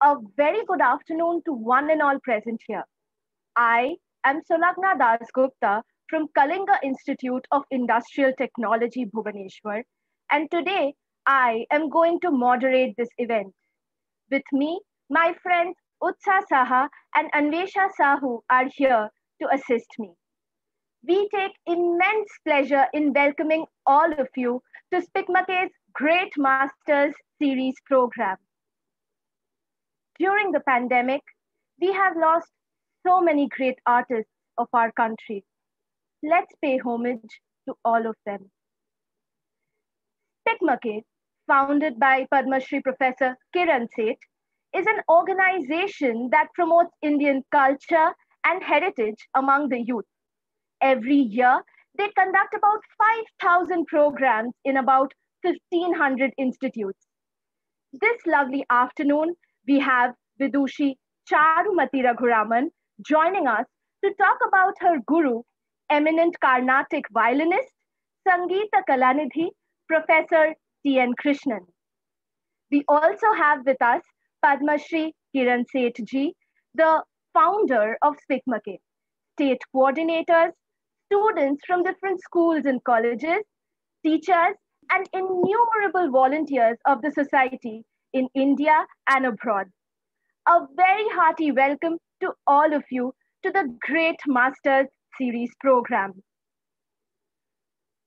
A very good afternoon to one and all present here. I am Sulagna Das Gupta from Kalinga Institute of Industrial Technology, Bhubaneswar, and today I am going to moderate this event. With me, my friends Utsa Saha and Anvesha Sahu are here to assist me. We take immense pleasure in welcoming all of you to SPIC MACAY's Great Masters Series program. During the pandemic, we have lost so many great artists of our country. Let's pay homage to all of them. SPIC MACAY, founded by Padma Shri Professor Kiran Seth, is an organization that promotes Indian culture and heritage among the youth. Every year, they conduct about 5,000 programs in about 1,500 institutes. This lovely afternoon, we have Vidushi Charumathi Raghuraman joining us to talk about her guru, eminent Carnatic violinist, Sangita Kalanidhi, Professor T.N. Krishnan. We also have with us Padma Shri Kiran Seth ji, the founder of SPIC MACAY, state coordinators, students from different schools and colleges, teachers, and innumerable volunteers of the society in India and abroad. A very hearty welcome to all of you to the Great Masters Series program.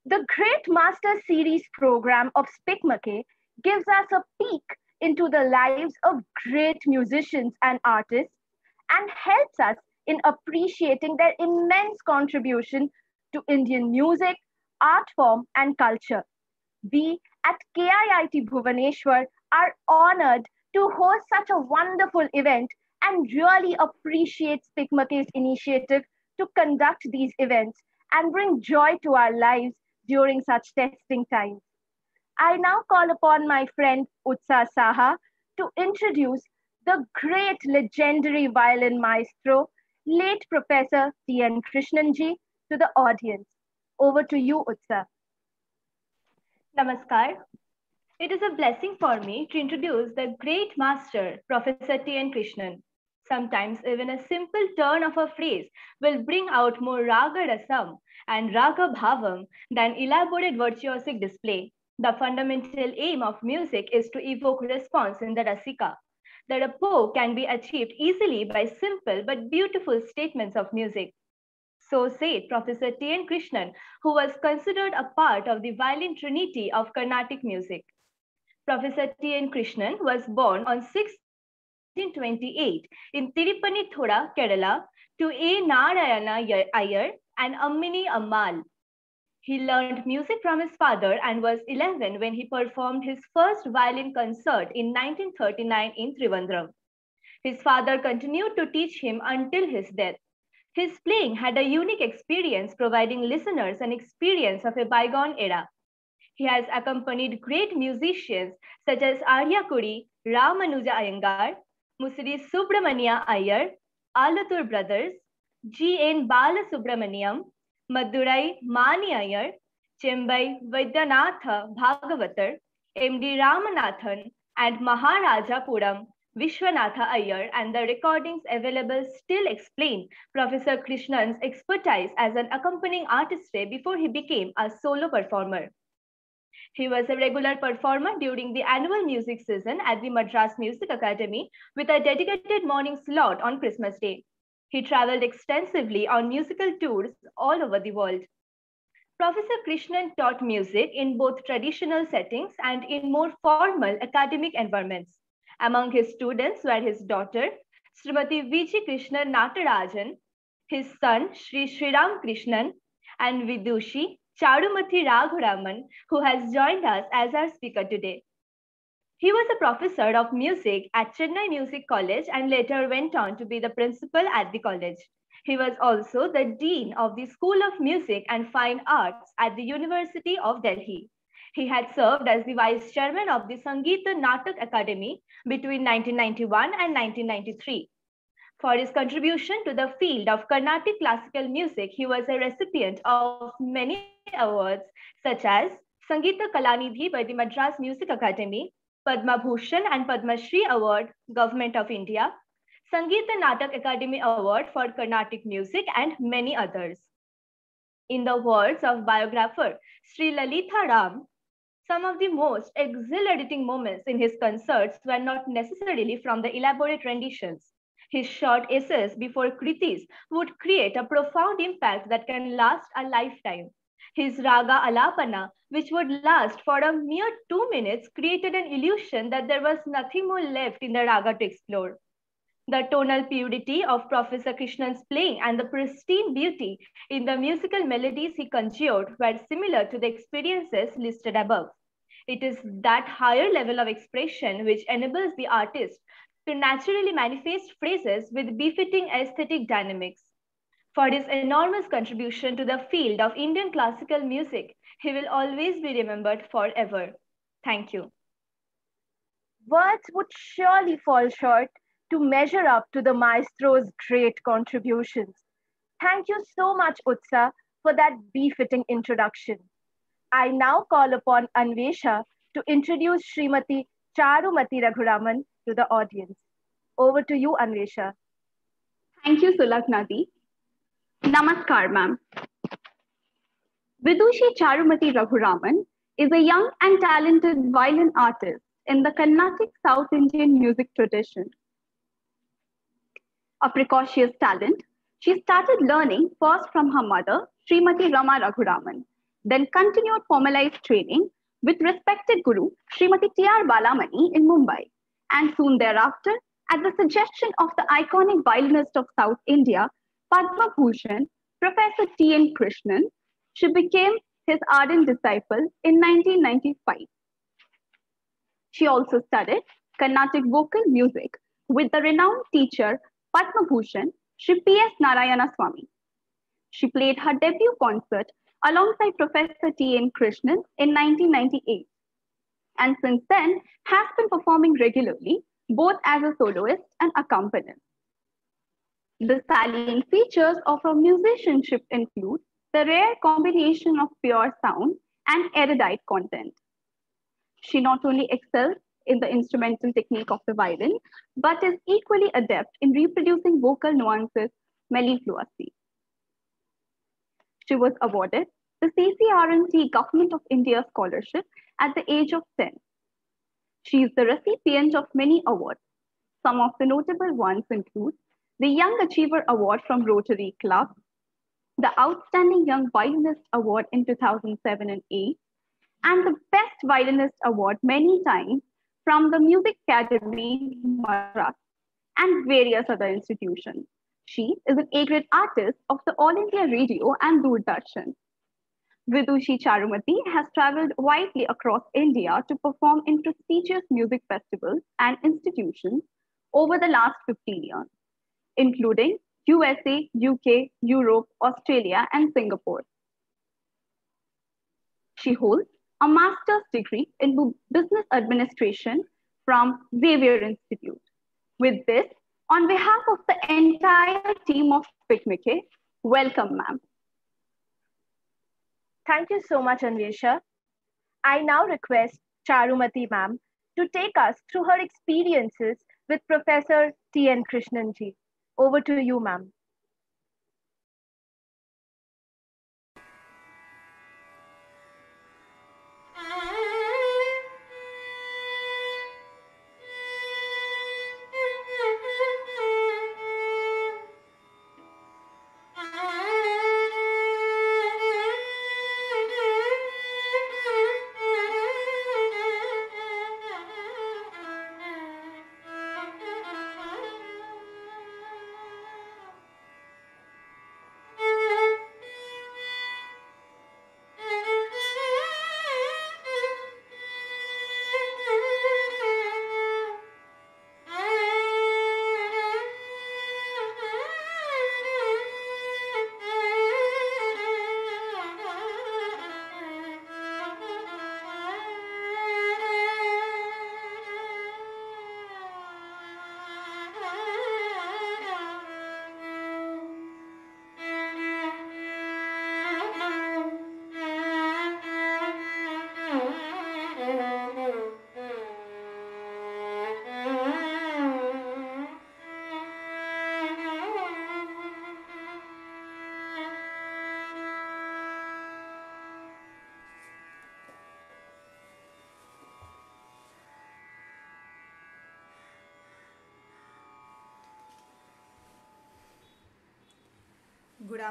The Great Masters Series program of SPIC MACAY gives us a peek into the lives of great musicians and artists and helps us in appreciating their immense contribution to Indian music, art form, and culture. We at KIIT Bhubaneswar are honored to host such a wonderful event and really appreciate SPIC MACAY's initiative to conduct these events and bring joy to our lives during such testing times. I now call upon my friend Utsa Saha to introduce the great legendary violin maestro, late Professor T.N. Krishnanji, to the audience. Over to you, Utsa. Namaskar. It is a blessing for me to introduce the great master, Professor T.N. Krishnan. Sometimes even a simple turn of a phrase will bring out more raga rasam and raga bhavam than elaborate virtuosic display. The fundamental aim of music is to evoke response in the rasika. The rapport can be achieved easily by simple but beautiful statements of music. So said Professor T.N. Krishnan, who was considered a part of the violin trinity of Carnatic music. Professor T.N. Krishnan was born on 6 1928 in Tripunithura, Kerala, to A. Narayana Iyer and Ammini Ammal. He learned music from his father and was 11 when he performed his first violin concert in 1939 in Trivandrum. His father continued to teach him until his death. His playing had a unique experience, providing listeners an experience of a bygone era. He has accompanied great musicians such as Ariyakudi, Ramanuja Iyengar, Musiri Subramania Iyer, Alatur Brothers, G. N. Bala Subramaniam, Madurai Mani Iyer, Chembai Vaidyanatha Bhagavatar, M.D. Ramanathan, and Maharajapuram Vishwanatha Iyer and the recordings available still explain Professor Krishnan's expertise as an accompanying artist before he became a solo performer. He was a regular performer during the annual music season at the Madras Music Academy with a dedicated morning slot on Christmas Day. He traveled extensively on musical tours all over the world. Professor Krishnan taught music in both traditional settings and in more formal academic environments. Among his students were his daughter, Srimati Viji Krishnan Natarajan, his son, Sri Sriram Krishnan, and Vidushi Charumathi Raghuraman, who has joined us as our speaker today. He was a professor of music at Chennai Music College and later went on to be the principal at the college. He was also the dean of the School of Music and Fine Arts at the University of Delhi. He had served as the vice chairman of the Sangeeta Natak Academy between 1991 and 1993. For his contribution to the field of Carnatic classical music, he was a recipient of many awards such as Sangita Kalanidhi by the Madras Music Academy, Padma Bhushan and Padma Shri Award, Government of India, Sangeet Natak Academy Award for Carnatic Music, and many others. In the words of biographer Sri Lalitha Ram, some of the most exhilarating moments in his concerts were not necessarily from the elaborate renditions. His short essays before kritis would create a profound impact that can last a lifetime. His raga alapana, which would last for a mere two minutes, created an illusion that there was nothing more left in the raga to explore. The tonal purity of Professor Krishnan's playing and the pristine beauty in the musical melodies he conjured were similar to the experiences listed above. It is that higher level of expression which enables the artist to naturally manifest phrases with befitting aesthetic dynamics. For his enormous contribution to the field of Indian classical music, he will always be remembered forever. Thank you. Words would surely fall short to measure up to the maestro's great contributions. Thank you so much, Utsa, for that befitting introduction. I now call upon Anvesha to introduce Srimati Charumathi Raghuraman to the audience. Over to you, Anvesha. Thank you, Sulagnadi. Namaskar, ma'am. Vidushi Charumathi Raghuraman is a young and talented violin artist in the Carnatic South Indian music tradition. A precocious talent, she started learning first from her mother, Srimati Rama Raghuraman, then continued formalized training with respected guru Srimati T.R. Balamani in Mumbai, and soon thereafter, at the suggestion of the iconic violinist of South India, Padma Bhushan, Professor T.N. Krishnan, she became his ardent disciple in 1995. She also studied Carnatic vocal music with the renowned teacher Padma Bhushan, Sri P.S. Narayana. She played her debut concert alongside Professor T.N. Krishnan in 1998, and since then has been performing regularly, both as a soloist and accompanist. The salient features of her musicianship include the rare combination of pure sound and erudite content. She not only excels in the instrumental technique of the violin, but is equally adept in reproducing vocal nuances mellifluously. She was awarded the CCRT Government of India Scholarship at the age of 10. She is the recipient of many awards. Some of the notable ones include the Young Achiever Award from Rotary Club, the Outstanding Young Violinist Award in 2007 and 8, and the Best Violinist Award many times from the Music Academy Madras and various other institutions. She is an A-grade artist of the All India Radio and Doordarshan. Vidushi Charumathi has traveled widely across India to perform in prestigious music festivals and institutions over the last 15 years, including USA, UK, Europe, Australia, and Singapore. She holds a master's degree in business administration from Xavier Institute. With this, on behalf of the entire team of Picnic, welcome, ma'am. Thank you so much, Anvesha. I now request Charumathi ma'am to take us through her experiences with Professor T.N. Krishnanji. Over to you, ma'am.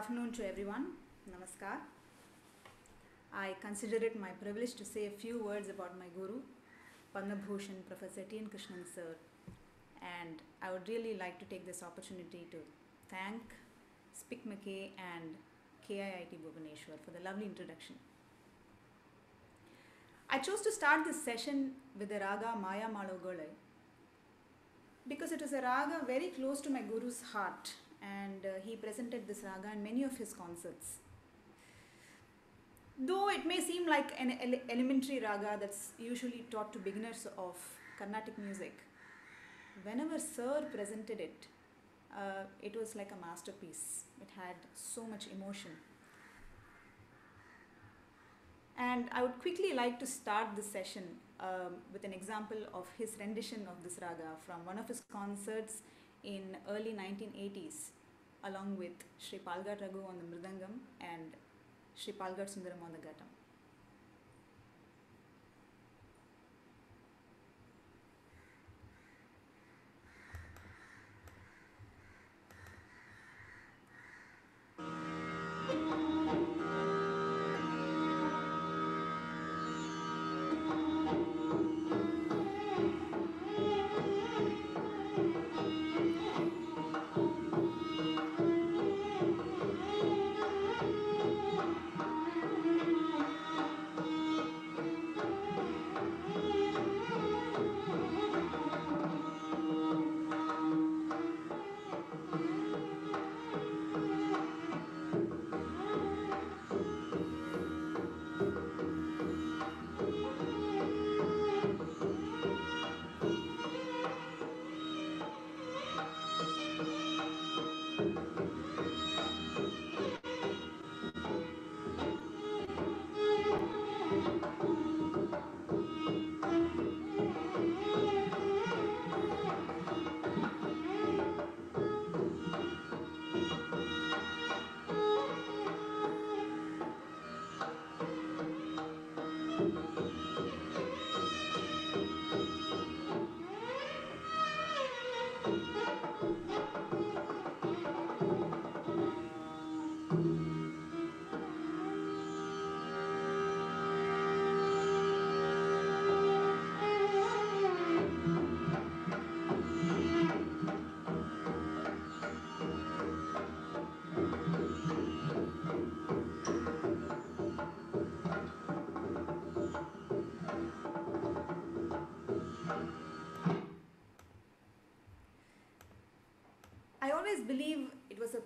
Afternoon to everyone. Namaskar. I consider it my privilege to say a few words about my guru, Padma Bhushan Professor T. N. Krishnan sir. And I would really like to take this opportunity to thank SPIC MACAY and KIIT Bhubaneswar for the lovely introduction. I chose to start this session with the raga Mayamalavagowla because it is a raga very close to my guru's heart and uh, he presented this raga in many of his concerts. Though it may seem like an ele- elementary raga that's usually taught to beginners of Carnatic music, whenever Sir presented it, uh, it was like a masterpiece. It had so much emotion. And I would quickly like to start this session um, with an example of his rendition of this raga from one of his concerts in early 1980s along with Sri Palghat Raghu on the Mridangam and Sri Palghat Sundaram on the Ghatam.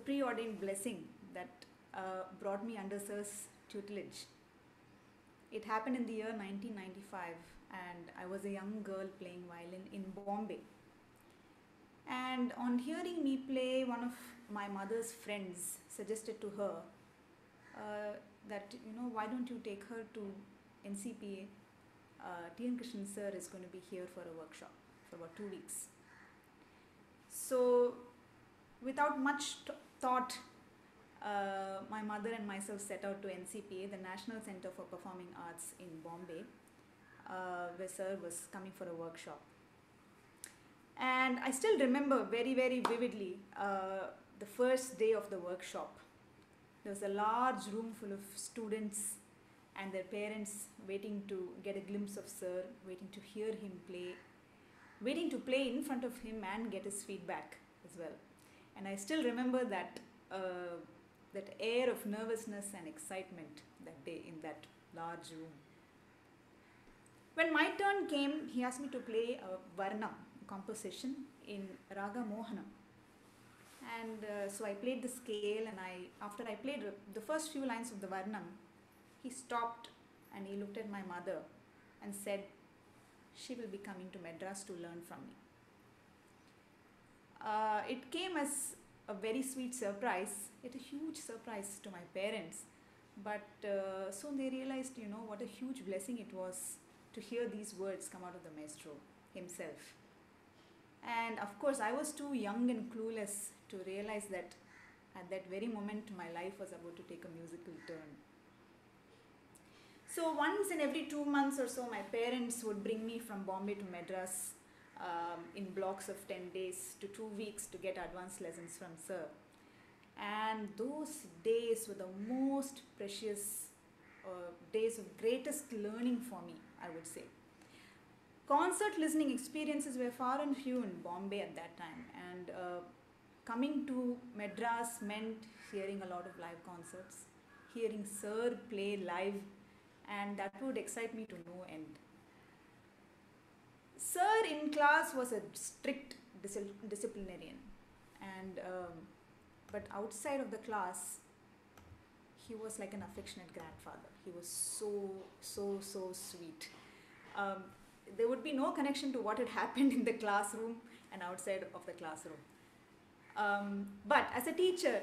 Preordained blessing that uh, brought me under Sir's tutelage. It happened in the year 1995, and I was a young girl playing violin in Bombay. And on hearing me play, one of my mother's friends suggested to her uh, that, you know, why don't you take her to NCPA? Uh, T.N. Krishnan sir is going to be here for a workshop for about two weeks. So, without much t- thought, uh, my mother and myself set out to NCPA, the National Center for Performing Arts in Bombay, uh, where Sir was coming for a workshop. And I still remember very, very vividly uh, the first day of the workshop. There was a large room full of students and their parents waiting to get a glimpse of Sir, waiting to hear him play, waiting to play in front of him and get his feedback as well. And I still remember that uh, that air of nervousness and excitement that day in that large room. When my turn came, he asked me to play a Varnam composition in Raga Mohanam. And uh, so I played the scale, and I after I played the first few lines of the Varnam, he stopped and he looked at my mother and said, She will be coming to Madras to learn from me. Uh, it came as a very sweet surprise, yet a huge surprise to my parents. But uh, soon they realized, you know, what a huge blessing it was to hear these words come out of the maestro himself. And of course, I was too young and clueless to realize that at that very moment my life was about to take a musical turn. So, once in every two months or so, my parents would bring me from Bombay to Madras um, in blocks of 10 days to two weeks to get advanced lessons from Sir. And those days were the most precious uh, days of greatest learning for me, I would say. Concert listening experiences were far and few in Bombay at that time, and uh, coming to Madras meant hearing a lot of live concerts, hearing Sir play live, and that would excite me to no end. Sir in class was a strict dis- disciplinarian, and um, but outside of the class, he was like an affectionate grandfather. He was so so so sweet. Um, there would be no connection to what had happened in the classroom and outside of the classroom. Um, but as a teacher,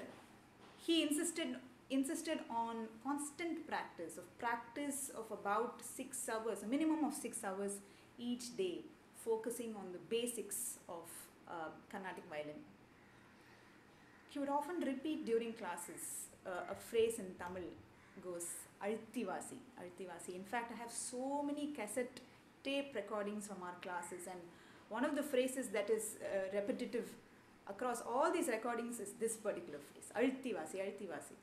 he insisted insisted on constant practice of practice of about six hours, a minimum of six hours each day, focusing on the basics of uh, Carnatic violin. He would often repeat during classes uh, a phrase in Tamil goes Altivasi, Altivasi. In fact, I have so many cassette tape recordings from our classes, and one of the phrases that is uh, repetitive across all these recordings is this particular phrase Altivasi, Altivasi.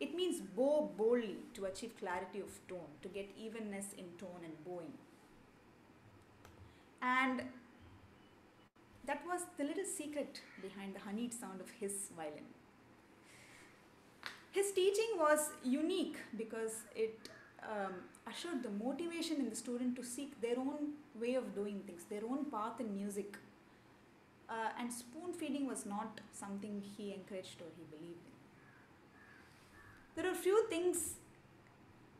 It means bow boldly to achieve clarity of tone, to get evenness in tone and bowing. And that was the little secret behind the honeyed sound of his violin. His teaching was unique because it um, assured the motivation in the student to seek their own way of doing things, their own path in music. Uh, and spoon feeding was not something he encouraged or he believed in. There are a few things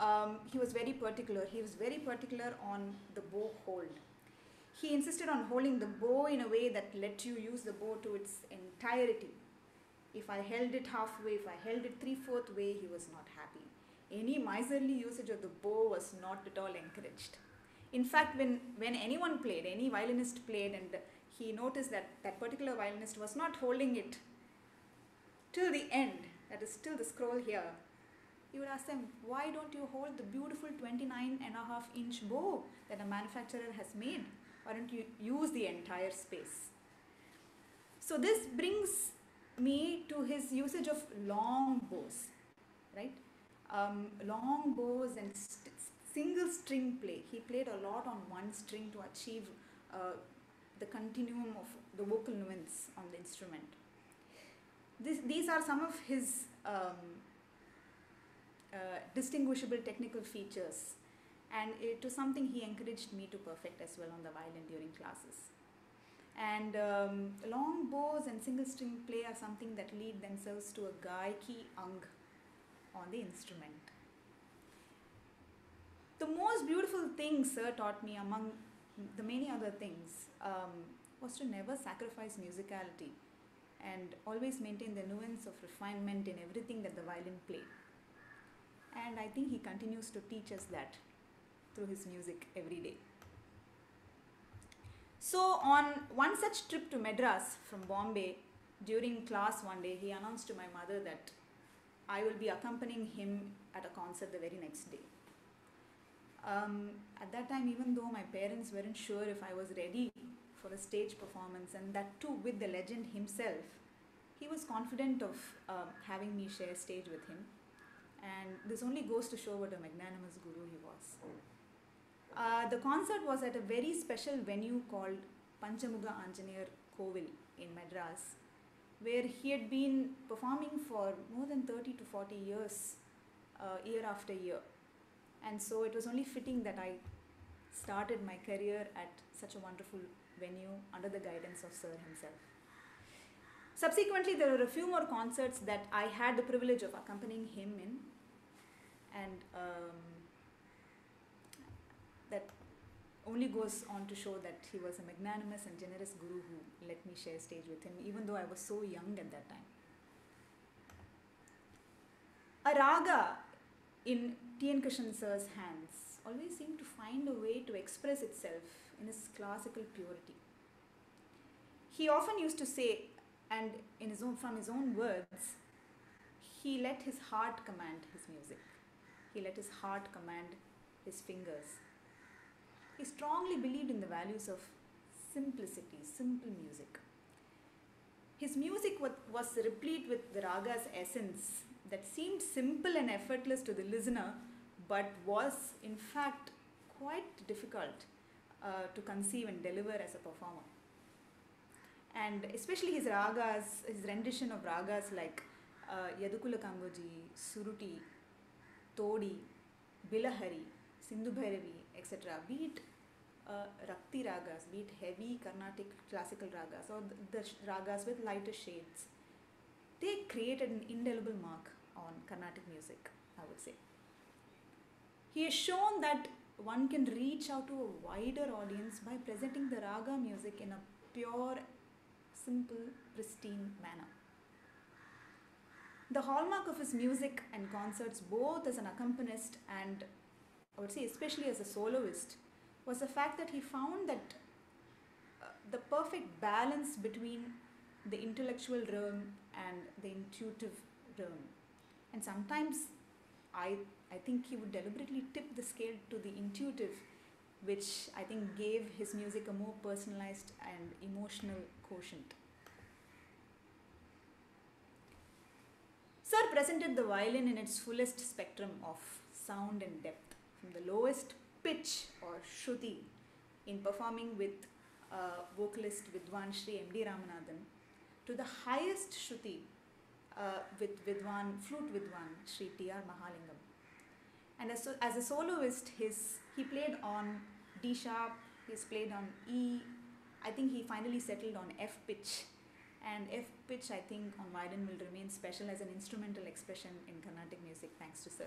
um, he was very particular. He was very particular on the bow hold. He insisted on holding the bow in a way that let you use the bow to its entirety. If I held it halfway, if I held it three fourth way, he was not happy. Any miserly usage of the bow was not at all encouraged. In fact, when, when anyone played, any violinist played, and he noticed that that particular violinist was not holding it till the end, that is till the scroll here, he would ask them, why don't you hold the beautiful 29 and a half inch bow that a manufacturer has made? Why don't you use the entire space? So this brings me to his usage of long bows, right? Um, long bows and st- single string play. He played a lot on one string to achieve uh, the continuum of the vocal nuance on the instrument. This, these are some of his um, uh, distinguishable technical features and it was something he encouraged me to perfect as well on the violin during classes. And um, long bows and single string play are something that lead themselves to a gaiki ang on the instrument. The most beautiful thing Sir taught me, among the many other things, um, was to never sacrifice musicality and always maintain the nuance of refinement in everything that the violin played. And I think he continues to teach us that through his music every day. So, on one such trip to Madras from Bombay, during class one day, he announced to my mother that I will be accompanying him at a concert the very next day. Um, at that time, even though my parents weren't sure if I was ready for a stage performance, and that too with the legend himself, he was confident of uh, having me share stage with him. And this only goes to show what a magnanimous guru he was. Uh, the concert was at a very special venue called Panchamuga Anjaneer Kovil in Madras, where he had been performing for more than 30 to 40 years, uh, year after year. And so it was only fitting that I started my career at such a wonderful venue under the guidance of Sir himself. Subsequently, there were a few more concerts that I had the privilege of accompanying him in, and um, that only goes on to show that he was a magnanimous and generous guru who let me share stage with him, even though I was so young at that time. A raga in T.N. Krishnan sir's hands always seemed to find a way to express itself in its classical purity. He often used to say, and in his own, from his own words, he let his heart command his music. He let his heart command his fingers. He strongly believed in the values of simplicity, simple music. His music was replete with the raga's essence that seemed simple and effortless to the listener, but was in fact quite difficult uh, to conceive and deliver as a performer. And especially his ragas, his rendition of ragas like uh, Yadukula Kamboji, Suruti, Todi, Bilahari, Sindhu Bhairavi, etc. Be it uh, Rakti ragas, be it heavy Carnatic classical ragas or the, the ragas with lighter shades, they created an indelible mark on Carnatic music, I would say. He has shown that one can reach out to a wider audience by presenting the raga music in a pure, simple, pristine manner. The hallmark of his music and concerts, both as an accompanist and I would say, especially as a soloist, was the fact that he found that uh, the perfect balance between the intellectual realm and the intuitive realm. And sometimes I, I think he would deliberately tip the scale to the intuitive, which I think gave his music a more personalized and emotional quotient. Sir presented the violin in its fullest spectrum of sound and depth, from the lowest pitch or shruti in performing with uh, vocalist Vidwan Shri M.D. Ramanathan to the highest shruti uh, with Vidwan, flute Vidwan Shri T.R. Mahalingam. And as, as a soloist, his, he played on D sharp, he's played on E, I think he finally settled on F pitch. And F pitch, I think, on violin will remain special as an instrumental expression in Carnatic music, thanks to Sir.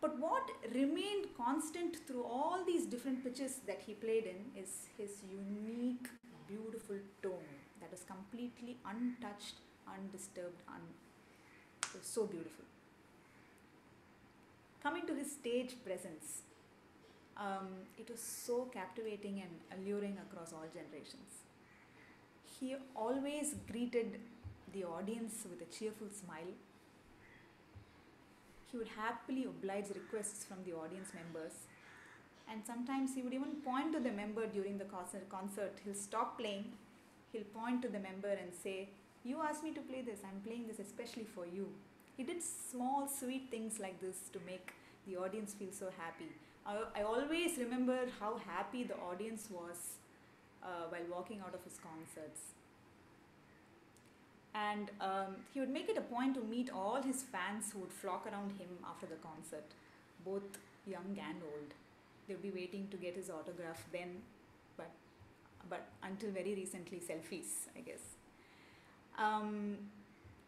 But what remained constant through all these different pitches that he played in is his unique, beautiful tone that was completely untouched, undisturbed, un- so beautiful. Coming to his stage presence, um, it was so captivating and alluring across all generations. He always greeted the audience with a cheerful smile he would happily oblige requests from the audience members. And sometimes he would even point to the member during the concert. He'll stop playing, he'll point to the member and say, You asked me to play this, I'm playing this especially for you. He did small, sweet things like this to make the audience feel so happy. I, I always remember how happy the audience was uh, while walking out of his concerts and um, he would make it a point to meet all his fans who would flock around him after the concert, both young and old. They would be waiting to get his autograph then, but but until very recently, selfies, I guess. Um,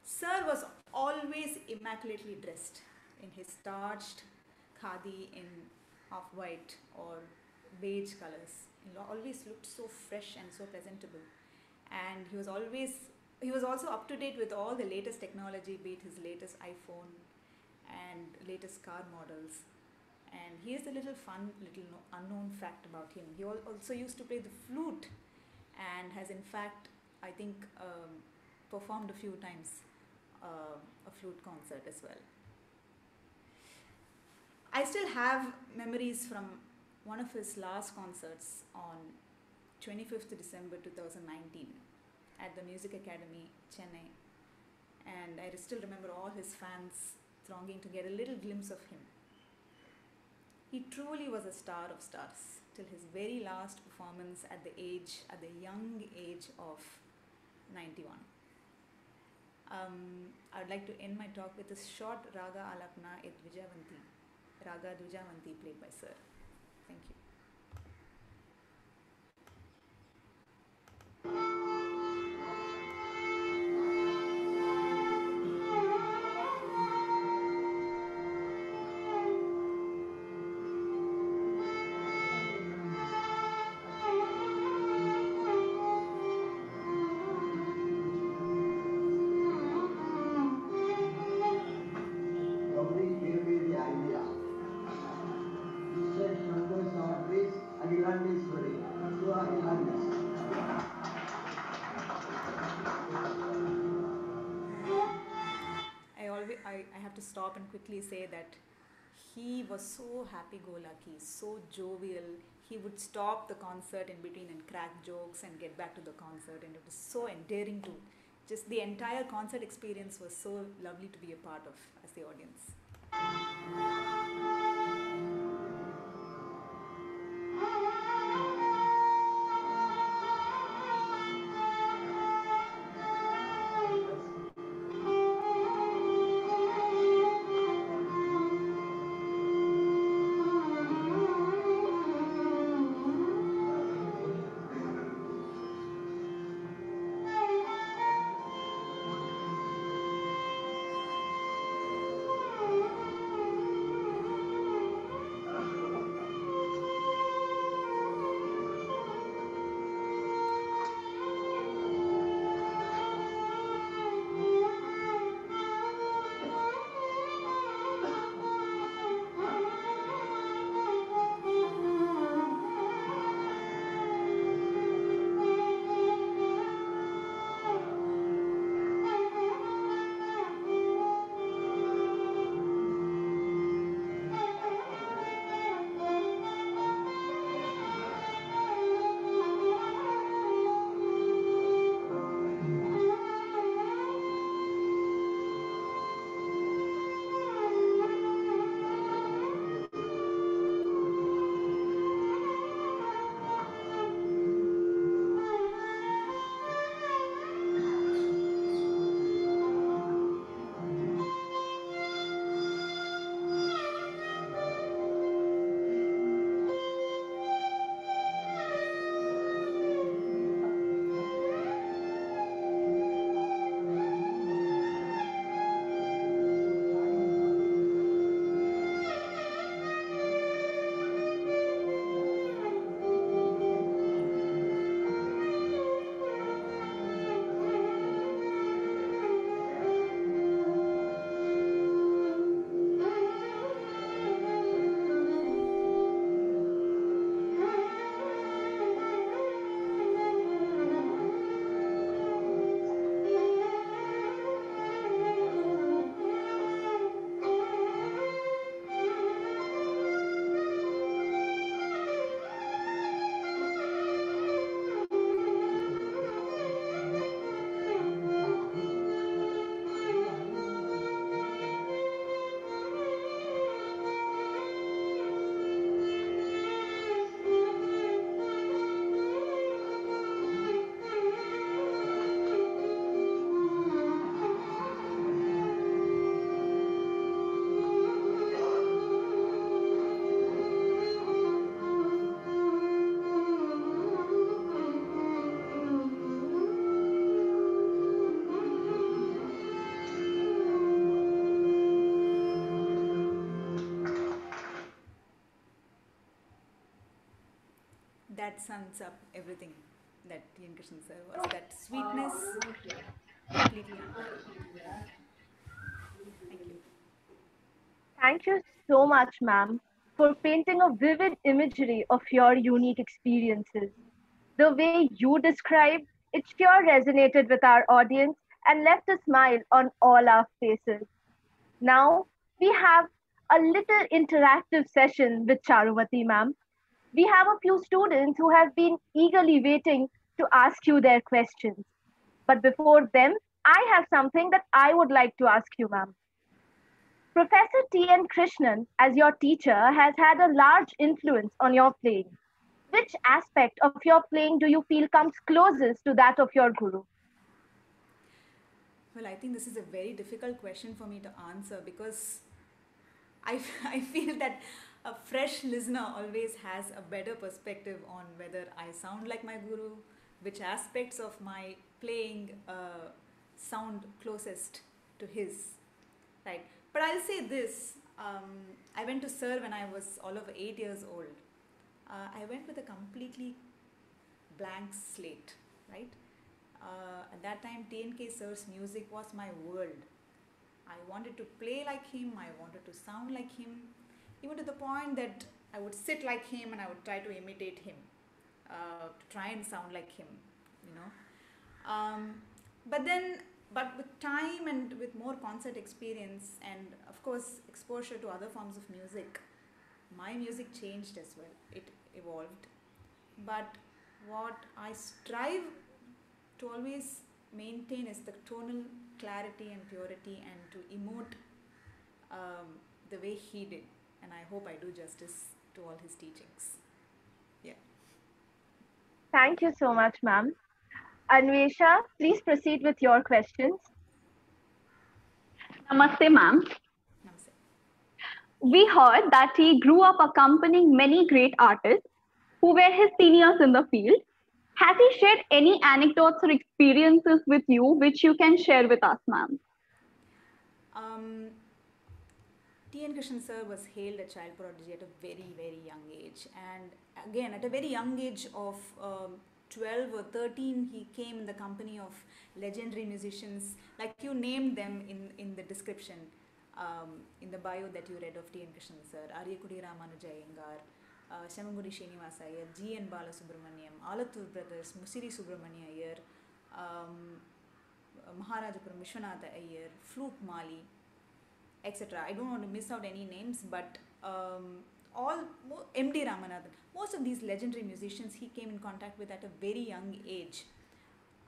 Sir was always immaculately dressed in his starched khadi in half white or beige colors. He always looked so fresh and so presentable. And he was always he was also up to date with all the latest technology, be it his latest iPhone and latest car models. And here's a little fun, little no, unknown fact about him. He also used to play the flute and has, in fact, I think, um, performed a few times uh, a flute concert as well. I still have memories from one of his last concerts on 25th December 2019 at the Music Academy, Chennai. And I still remember all his fans thronging to get a little glimpse of him. He truly was a star of stars till his very last performance at the age, at the young age of 91. Um, I would like to end my talk with a short Raga Alapna et Vijayavanti, Raga Dvijavanti played by Sir. Thank you. Quickly say that he was so happy go lucky, so jovial. He would stop the concert in between and crack jokes and get back to the concert, and it was so endearing to just the entire concert experience was so lovely to be a part of as the audience. That sums up everything that T.N. Krishnan sir was. That sweetness, completely. Thank you. So much, ma'am, for painting a vivid imagery of your unique experiences. The way you described, it sure resonated with our audience and left a smile on all our faces. Now, we have a little interactive session with Charumathi, ma'am. We have a few students who have been eagerly waiting to ask you their questions. But before them, I have something that I would like to ask you, ma'am. Professor T.N. Krishnan, as your teacher, has had a large influence on your playing. Which aspect of your playing do you feel comes closest to that of your guru? Well, I think this is a very difficult question for me to answer because I, I feel that a fresh listener always has a better perspective on whether I sound like my guru, which aspects of my playing uh, sound closest to his, right? But I'll say this um, I went to Sir when I was all of eight years old. Uh, I went with a completely blank slate, right? Uh, at that time, TNK Sir's music was my world. I wanted to play like him, I wanted to sound like him, even to the point that I would sit like him and I would try to imitate him, uh, to try and sound like him, you know. Um, but then, but with time and with more concert experience and of course exposure to other forms of music, my music changed as well. It evolved. But what I strive to always maintain is the tonal clarity and purity and to emote um, the way he did. And I hope I do justice to all his teachings. Yeah. Thank you so much, ma'am. Anvesha, please proceed with your questions. Namaste, ma'am. Namaste. We heard that he grew up accompanying many great artists who were his seniors in the field. Has he shared any anecdotes or experiences with you which you can share with us, ma'am? Um, T.N. Krishnan sir was hailed a child prodigy at a very, very young age. And again, at a very young age of um, 12 or 13, he came in the company of legendary musicians, like you named them in, in the description, um, in the bio that you read of T.N. Krishnan sir, Ariyakudi Ramanuja Iyengar, uh, Semmangudi Srinivasa Iyer, G.N. Balasubramaniam, Alathur Brothers, Musiri Subramania Iyer, um, Maharajapuram Vishwanatha Iyer, Flute Mali, etc. I don't want to miss out any names, but um, all MD Ramanathan, most of these legendary musicians he came in contact with at a very young age.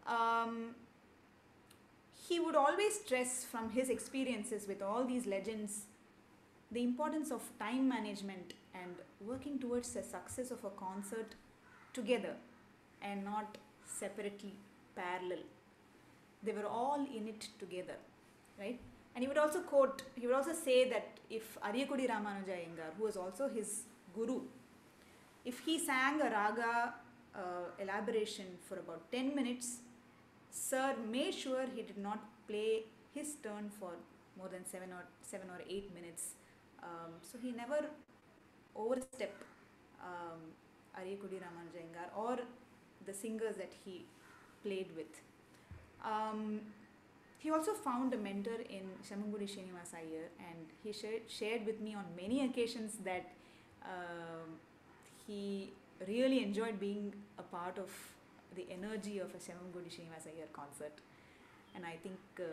Um, he would always stress from his experiences with all these legends the importance of time management and working towards the success of a concert together and not separately parallel they were all in it together right and he would also quote he would also say that if ariyakudi ramanuja Iyengar, who was also his guru if he sang a raga uh, elaboration for about 10 minutes sir made sure he did not play his turn for more than 7 or 7 or 8 minutes um, so he never overstepped um, Ariyakudi Ramanuja Iyengar or the singers that he played with. Um, he also found a mentor in Semmangudi Srinivas Iyer and he shared, shared with me on many occasions that um, he really enjoyed being a part of the energy of a Semmangudi Srinivas Iyer concert. And I think uh,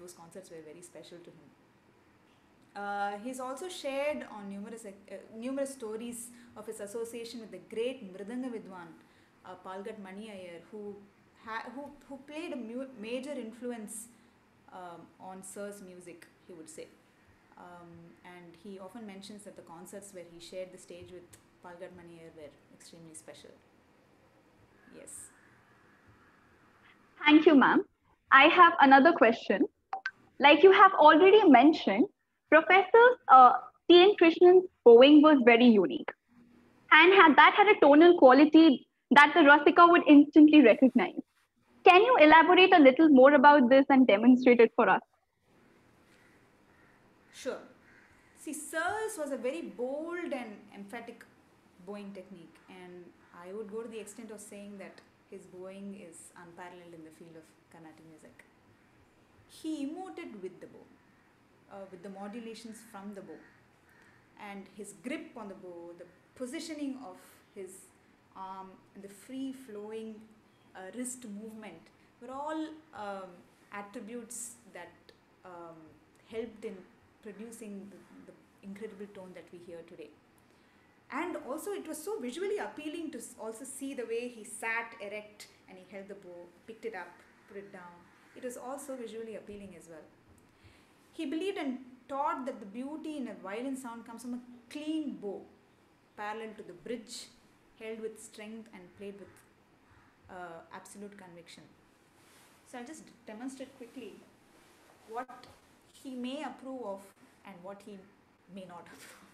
those concerts were very special to him. Uh, he's also shared on numerous uh, numerous stories of his association with the great Mridanga Vidwan, uh, Palghat Mani Iyer, who, who, who played a major influence um, on Sir's music, he would say. Um, and he often mentions that the concerts where he shared the stage with Palghat Mani Iyer were extremely special. Yes. Thank you, ma'am. I have another question. Like you have already mentioned, Professor uh, T.N. Krishnan's bowing was very unique and had that had a tonal quality that the Rasika would instantly recognize. Can you elaborate a little more about this and demonstrate it for us? Sure. See, Sir's was a very bold and emphatic bowing technique, and I would go to the extent of saying that his bowing is unparalleled in the field of Carnatic music. He emoted with the bow, uh, with the modulations from the bow, and his grip on the bow, the positioning of his arm, and the free flowing uh, wrist movement were all um, attributes that um, helped in producing the, the incredible tone that we hear today. And also, it was so visually appealing to also see the way he sat erect and he held the bow, picked it up, put it down. It was also visually appealing as well. He believed and taught that the beauty in a violin sound comes from a clean bow, parallel to the bridge, held with strength and played with uh, absolute conviction. So I'll just demonstrate quickly what he may approve of and what he may not approve.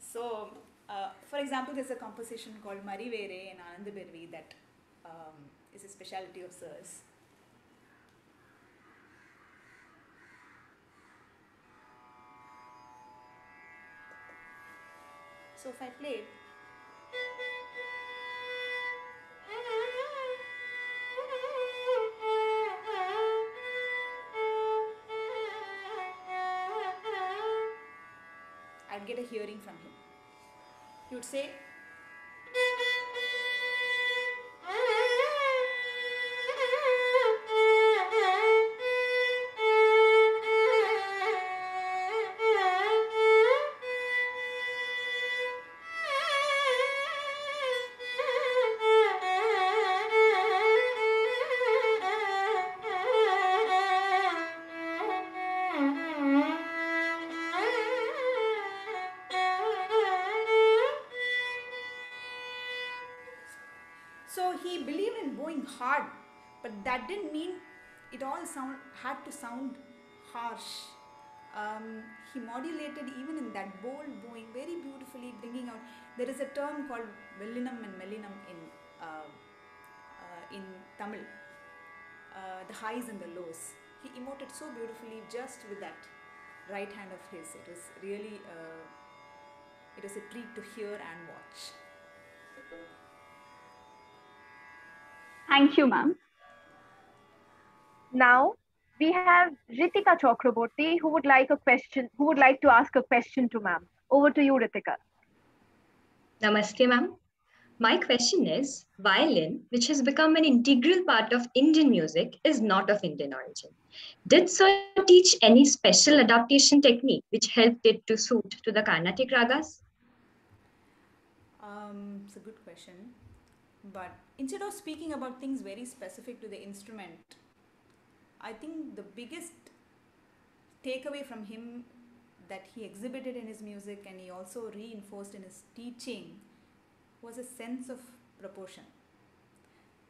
so, uh, for example, there's a composition called Marivere in Anandabhairavi that um, is a specialty of Sir's. So if I play I'd get a hearing from him. He would say, bringing out. There is a term called vellinam and mellinam in uh, uh, in Tamil. Uh, the highs and the lows. He emoted so beautifully just with that right hand of his. It was really uh, it was a treat to hear and watch. Thank you, ma'am. Now we have Ritika Chakraborty who would like a question, who would like to ask a question to ma'am. Over to you, Ritika. Namaste, ma'am. My question is violin, which has become an integral part of Indian music, is not of Indian origin. Did Sir teach any special adaptation technique which helped it to suit to the Carnatic ragas? Um, it's a good question. But instead of speaking about things very specific to the instrument, I think the biggest takeaway from him that he exhibited in his music and he also reinforced in his teaching was a sense of proportion.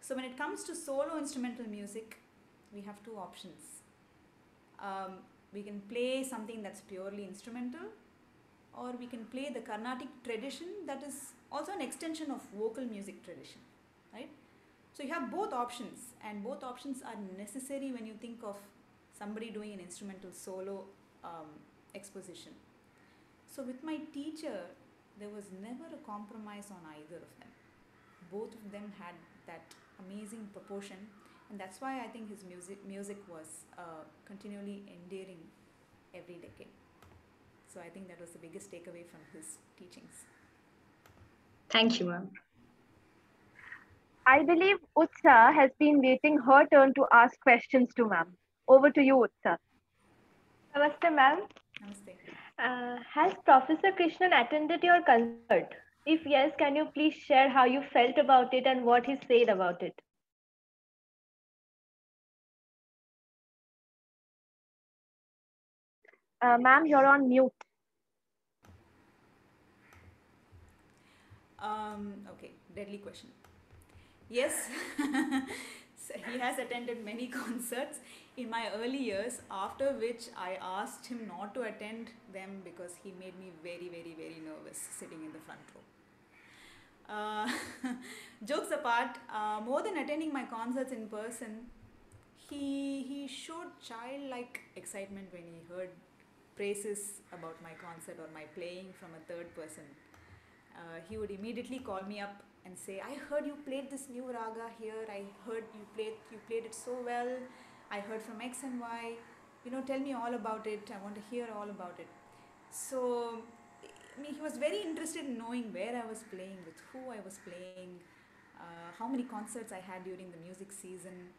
So, when it comes to solo instrumental music, we have two options. Um, we can play something that's purely instrumental, or we can play the Carnatic tradition that is also an extension of vocal music tradition, right? So you have both options, and both options are necessary when you think of somebody doing an instrumental solo um, exposition. So with my teacher, there was never a compromise on either of them. Both of them had that amazing proportion, and that's why I think his music music was uh, continually endearing every decade. So I think that was the biggest takeaway from his teachings. Thank you, ma'am. I believe Utsa has been waiting her turn to ask questions to ma'am. Over to you, Utsa. Namaste, ma'am. Namaste. Uh, has Professor Krishnan attended your concert? If yes, can you please share how you felt about it and what he said about it? Uh, ma'am, you're on mute. Um, okay, deadly question. Yes, so he has attended many concerts in my early years, after which I asked him not to attend them because he made me very, very, very nervous sitting in the front row. Uh, jokes apart, uh, more than attending my concerts in person, he, he showed childlike excitement when he heard praises about my concert or my playing from a third person. Uh, he would immediately call me up and say, "I heard you played this new raga here. I heard you played you played it so well. I heard from X and Y. You know, tell me all about it. I want to hear all about it." So, I mean, he was very interested in knowing where I was playing, with who I was playing, uh, how many concerts I had during the music season.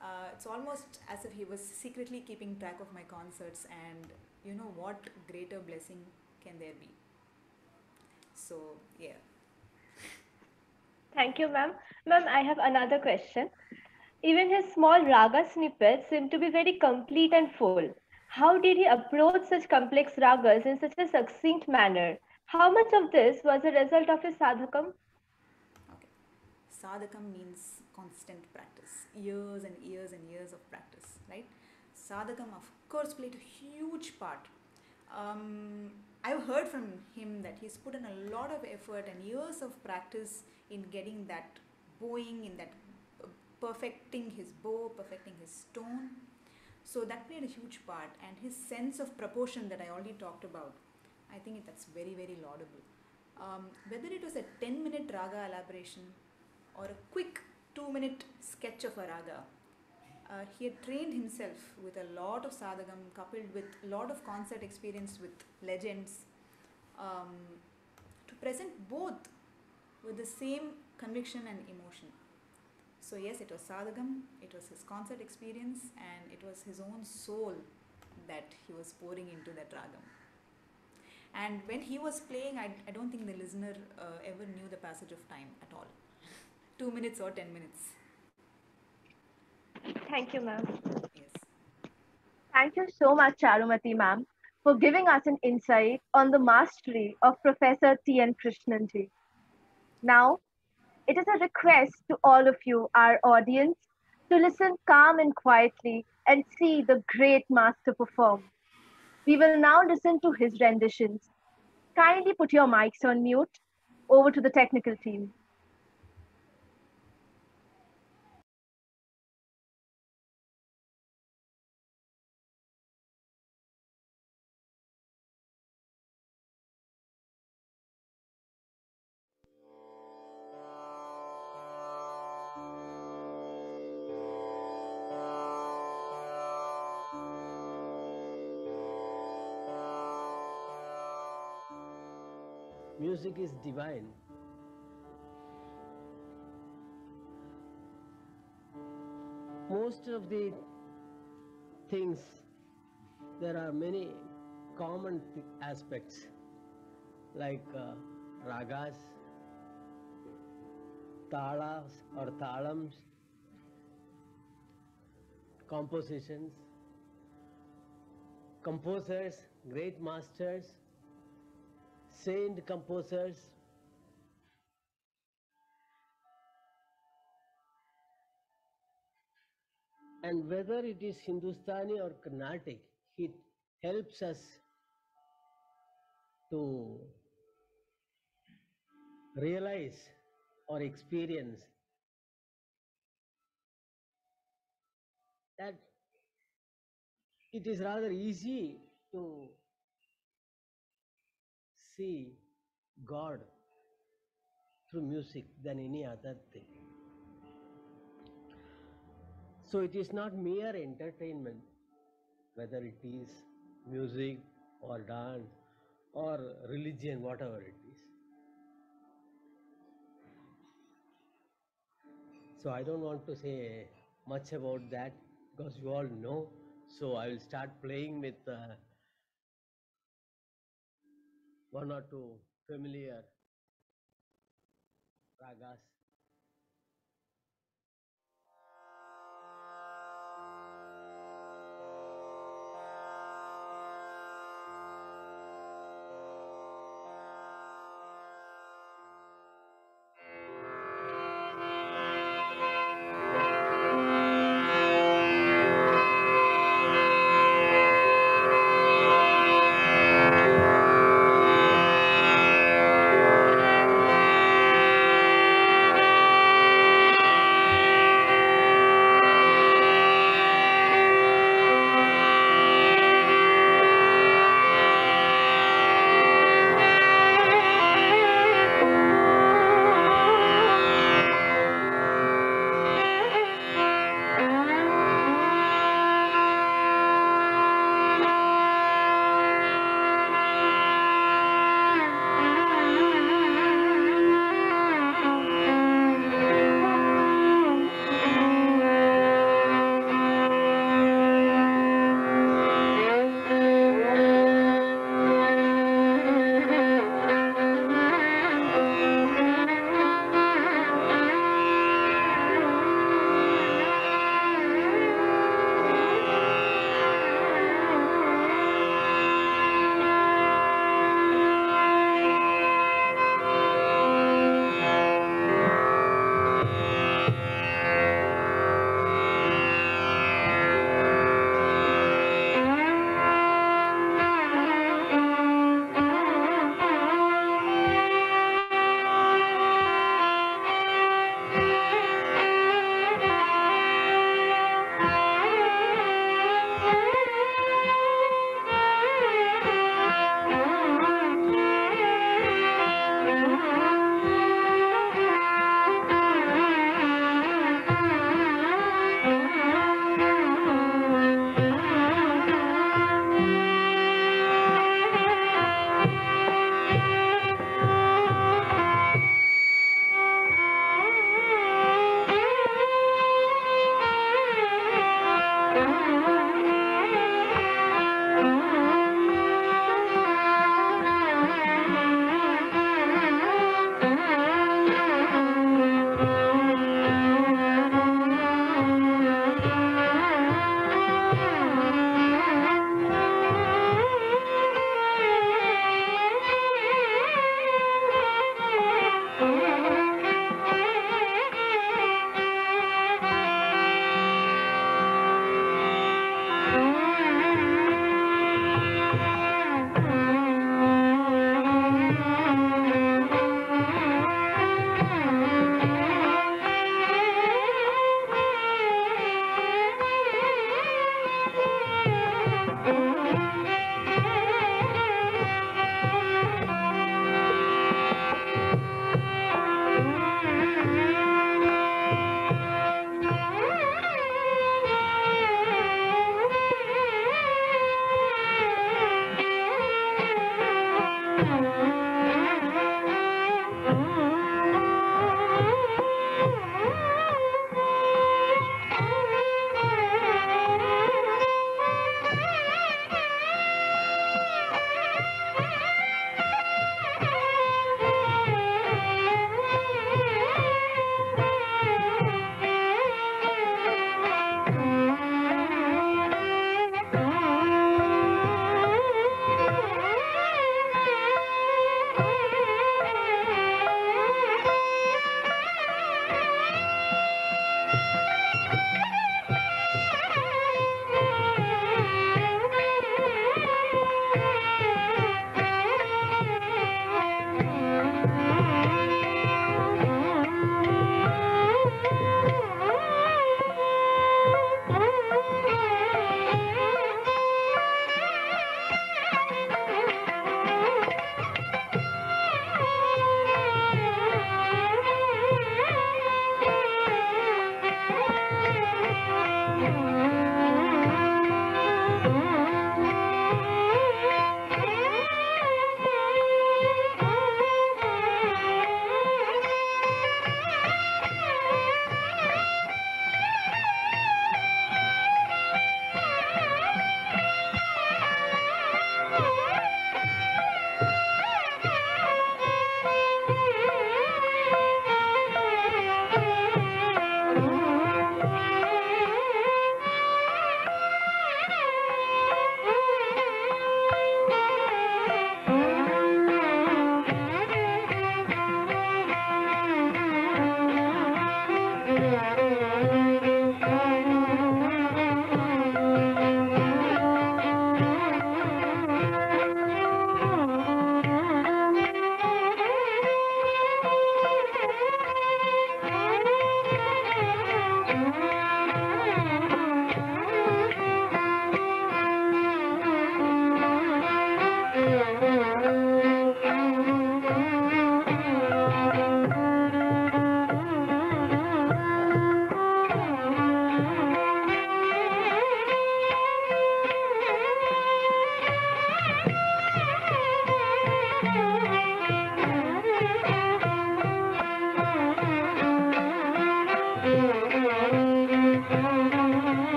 Uh, it's almost as if he was secretly keeping track of my concerts, and you know what greater blessing can there be? So, yeah. Thank you, ma'am. Ma'am, I have another question. Even his small raga snippets seem to be very complete and full. How did he approach such complex ragas in such a succinct manner? How much of this was a result of his sadhakam? Okay. Sadhakam means constant practice, years and years and years of practice, right? Sadhakam, of course, played a huge part. Um, I've heard from him that he's put in a lot of effort and years of practice in getting that bowing, in that perfecting his bow, perfecting his tone. So that played a huge part, and his sense of proportion that I already talked about, I think that's very, very laudable. Um, whether it was a 10 minute raga elaboration or a quick 2 minute sketch of a raga, uh, he had trained himself with a lot of sadhagam coupled with a lot of concert experience with legends um, to present both with the same conviction and emotion. So, yes, it was sadhagam, it was his concert experience, and it was his own soul that he was pouring into that ragam. And when he was playing, I, I don't think the listener uh, ever knew the passage of time at all. Two minutes or ten minutes. Thank you, ma'am. Yes. Thank you so much, Charumathi ma'am, for giving us an insight on the mastery of Professor T. N. Krishnanji. Now, it is a request to all of you, our audience, to listen calm and quietly and see the great master perform. We will now listen to his renditions. Kindly put your mics on mute. Over to the technical team. Music is divine. Most of the things, there are many common aspects like uh, ragas, talas or talams, compositions, composers, great masters, saint composers. And whether it is Hindustani or Carnatic, it helps us to realize or experience that it is rather easy to see God through music than any other thing. So it is not mere entertainment, whether it is music or dance or religion, whatever it is. So I don't want to say much about that because you all know. So I will start playing with uh, one or two familiar ragas.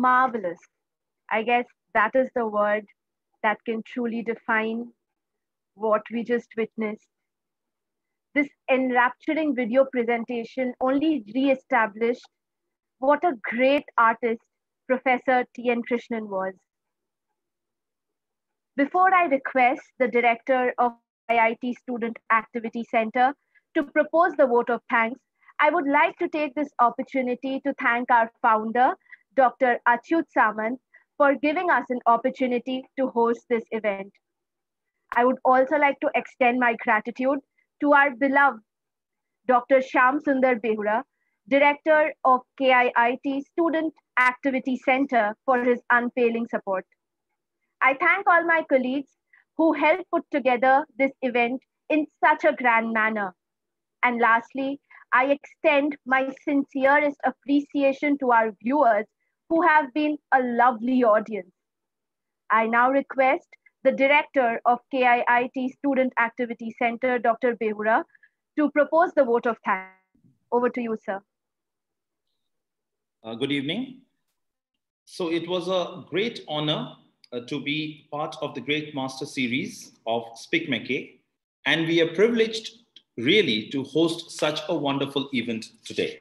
Marvelous. I guess that is the word that can truly define what we just witnessed. This enrapturing video presentation only re-established what a great artist Professor T.N. Krishnan was. Before I request the director of KIIT Student Activity Center to propose the vote of thanks, I would like to take this opportunity to thank our founder, Dr. Achyut Samant, for giving us an opportunity to host this event. I would also like to extend my gratitude to our beloved Dr. Shyam Sundar Behura, Director of KIIT Student Activity Center for his unfailing support. I thank all my colleagues who helped put together this event in such a grand manner. And lastly, I extend my sincerest appreciation to our viewers who have been a lovely audience. I now request the director of KIIT Student Activity Center, Dr. Behura, to propose the vote of thanks. Over to you, sir. Uh, good evening. So it was a great honor uh, to be part of the Great Master series of SPIC MACAY, and we are privileged really to host such a wonderful event today.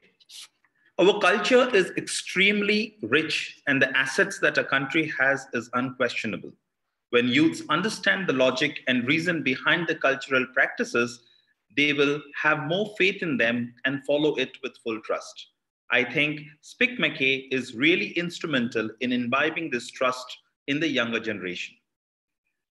Our culture is extremely rich, and the assets that a country has is unquestionable. When youths understand the logic and reason behind the cultural practices, they will have more faith in them and follow it with full trust. I think SPIC MACAY is really instrumental in imbibing this trust in the younger generation.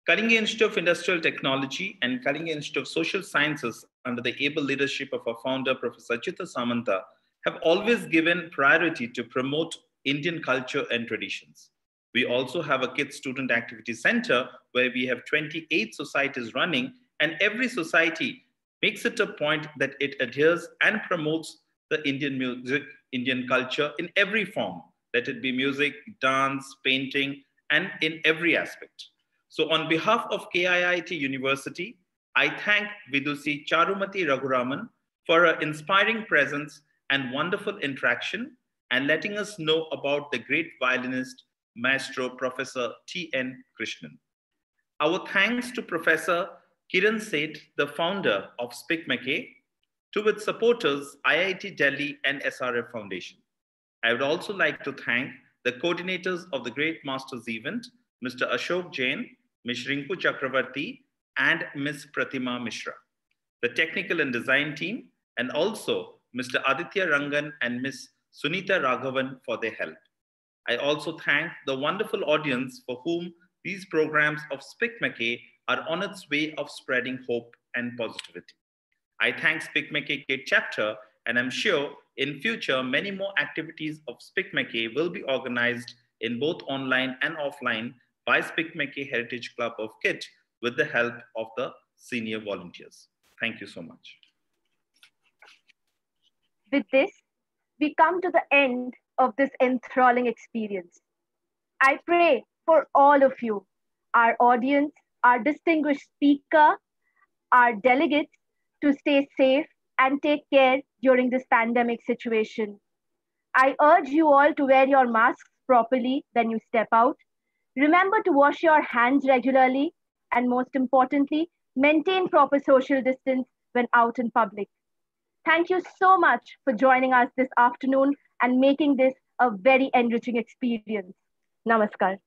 Kalinga Institute of Industrial Technology and Kalinga Institute of Social Sciences, under the able leadership of our founder, Professor Achyuta Samanta, have always given priority to promote Indian culture and traditions. We also have a Kids Student Activity Center where we have 28 societies running, and every society makes it a point that it adheres and promotes the Indian music, Indian culture in every form, let it be music, dance, painting, and in every aspect. So on behalf of KIIT University, I thank Vidushi Charumathi Raghuraman for her inspiring presence and wonderful interaction and letting us know about the great violinist, Maestro Professor T.N. Krishnan. Our thanks to Professor Kiran Seth, the founder of SPIC MACAY, to its supporters, IIT Delhi and SRF Foundation. I would also like to thank the coordinators of the Great Masters event, Mr. Ashok Jain, Ms. Rinku Chakravarti, and Ms. Pratima Mishra, the technical and design team, and also Mr. Aditya Rangan and Ms. Sunita Raghavan for their help. I also thank the wonderful audience for whom these programs of SPIC MACAY are on its way of spreading hope and positivity. I thank SPICMECE KIIT chapter, and I'm sure in future, many more activities of SPIC MACAY will be organized in both online and offline by SPIC MACAY Heritage Club of KIIT with the help of the senior volunteers. Thank you so much. With this, we come to the end of this enthralling experience. I pray for all of you, our audience, our distinguished speaker, our delegates, to stay safe and take care during this pandemic situation. I urge you all to wear your masks properly when you step out. Remember to wash your hands regularly and most importantly, maintain proper social distance when out in public. Thank you so much for joining us this afternoon and making this a very enriching experience. Namaskar.